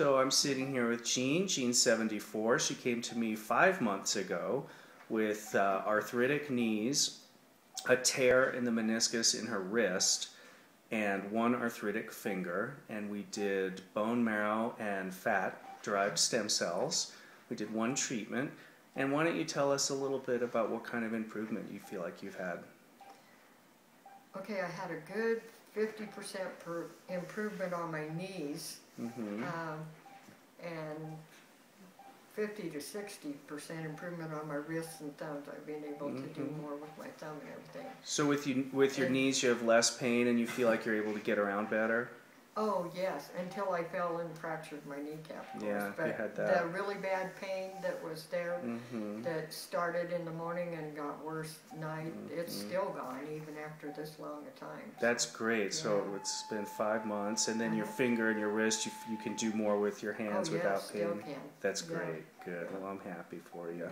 So I'm sitting here with Jean. Jean74. She came to me five months ago with uh, arthritic knees, a tear in the meniscus in her wrist, and one arthritic finger. And we did bone marrow and fat derived stem cells. We did one treatment. And why don't you tell us a little bit about what kind of improvement you feel like you've had? Okay, I had a good 50% per improvement on my knees Mm-hmm. um, and 50 to 60% improvement on my wrists and thumbs. I've been able to do Mhm. more with my thumb and everything. So with you with your And- knees, you have less pain, and you feel like you're able to get around better. Oh, yes, until I fell and fractured my kneecap. of course. Yeah, you had that. The really bad pain that was there Mm-hmm. that started in the morning and got worse night, it's Mhm. still gone even after this long a time. That's great. So it's been five months, and then your Mhm. finger and your wrist, you, you can do more with your hands oh, without yes, still pain. can. That's Yeah. great. Good. Well, I'm happy for you.